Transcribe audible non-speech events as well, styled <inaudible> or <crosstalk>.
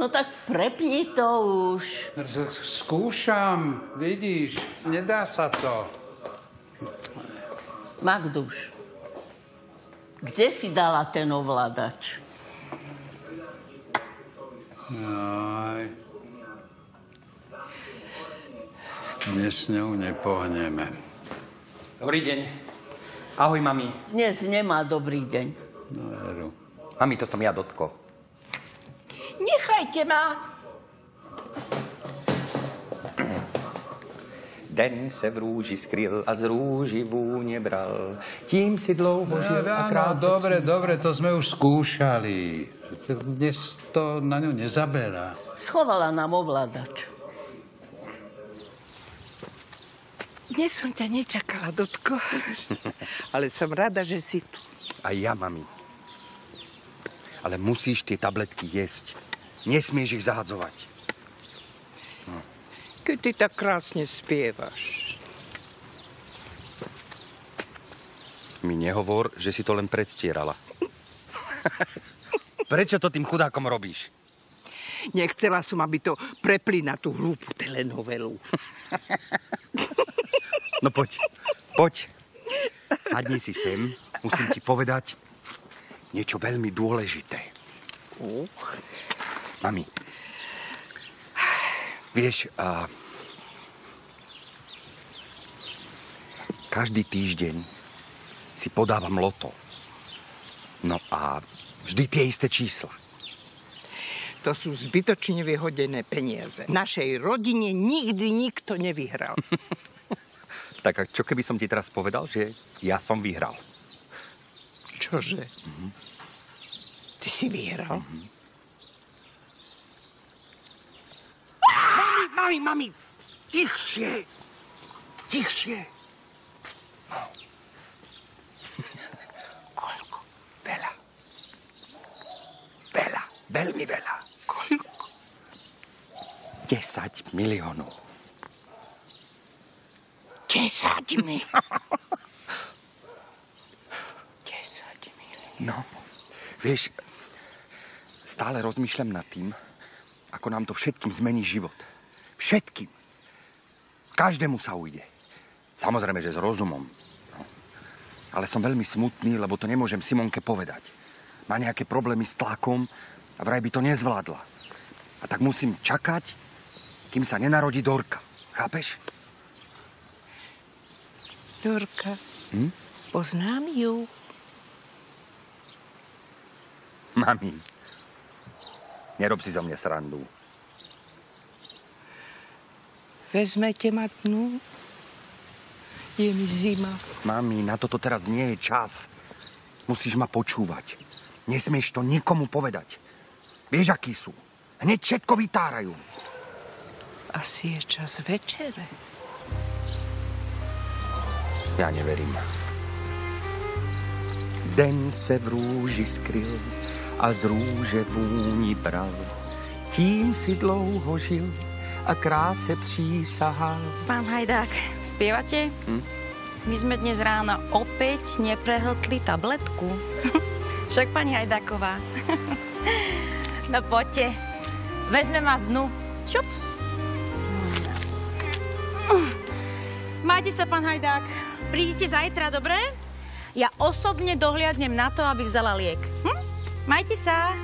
No tak prepni to už. Skúšam, vidíš, nedá sa to. Magduš, kde si dala ten ovládač? Aj. Dnes s ňou nepohneme. Dobrý deň. Ahoj, mami. Dnes nemá dobrý deň. No, veru. Mami, to som ja, Dotko. Nechajte ma. Den se v růži skryl a z růži vůně bral. Tím si dlouho No, žil a áno, krásne... dobre, dobre, to sme už skúšali. Dnes to na ňu nezaberá. Schovala nám ovládač. Dnes som ťa nečakala, Dotko. <laughs> Ale som rada, že si tu. A ja, mami. Ale musíš tie tabletky jesť. Nesmieš ich zahadzovať. Keď ty tak krásne spievaš. Mi nehovor, že si to len predstierala. <laughs> Prečo to tým chudákom robíš? Nechcela som, aby to prepli na tú hlúpu telenovelu. <laughs> No poď, poď. Sadni si sem, musím ti povedať niečo veľmi dôležité. Mami, vieš, a... každý týždeň si podávam loto. No a vždy tie isté čísla. To sú zbytočne vyhodené peniaze. Našej rodine nikdy nikto nevyhral. <laughs> Tak a čo keby som ti teraz povedal, že ja som vyhral? Čože? Ty si vyhral? Mami, mami, mami! Tichšie! Tichšie! Koľko? Veľa. Veľa, veľmi veľa. Koľko? 10 miliónov. 10 mi. <laughs> 10 miliónov. No, vieš, stále rozmýšľam nad tým, ako nám to všetkým zmení život. Všetkým. Každému sa ujde. Samozrejme, že s rozumom. No. Ale som veľmi smutný, lebo to nemôžem Simonke povedať. Má nejaké problémy s tlakom a vraj by to nezvládla. A tak musím čakať, kým sa nenarodí Dorka. Chápeš? Dorka, Hm? poznám ju. Mami, nerob si za mňa srandu. Vezmete ma dnu? Je mi zima. Mami, na toto teraz nie je čas. Musíš ma počúvať. Nesmieš to nikomu povedať. Vieš, akí sú. Hneď všetko vytárajú. Asi je čas večere. Ja neverím. Den se v rúži skryl a z rúže vúni bral. Tím si dlouho žil a kráse přísahal. Pán Hajdák, spievate? Hm? My sme dnes ráno opäť neprehltli tabletku. <laughs> Však pani Hajdáková. <laughs> No poďte, vezmem vás dnu. Šup. Majte sa, pán Hajdák. Prídite zajtra, dobre? Ja osobne dohliadnem na to, aby vzala liek. Hm? Majte sa.